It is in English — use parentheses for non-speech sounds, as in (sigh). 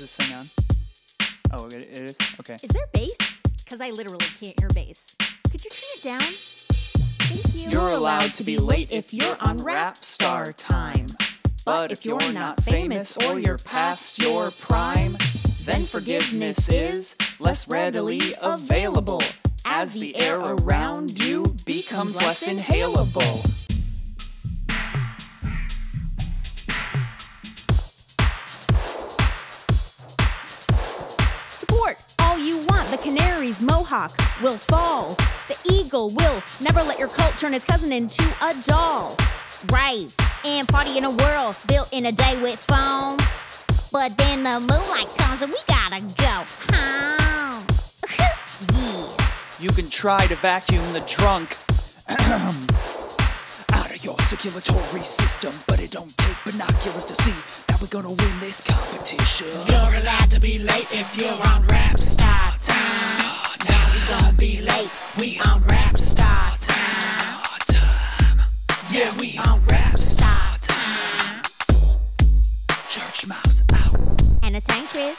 Is this thing on? Oh, it, it is? Okay. Is there bass? Because I literally can't hear bass. Could you turn it down? Thank you. You're allowed to be late if you're on rap star time. But if you're not famous or you're past your prime, then forgiveness is less readily available as the air around you becomes less inhalable. The canary's mohawk will fall. The eagle will never let your cult turn its cousin into a doll. Rave and party in a world built in a day with foam. But then the moonlight comes and we gotta go home. (laughs) yeah. You can try to vacuum the trunk (clears throat) out of your circulatory system, but it don't take binoculars to see that we're gonna win this competition. You're allowed to be late if you're on rap star Yeah, we on rap star time. church mouse out. And a tank sayonara.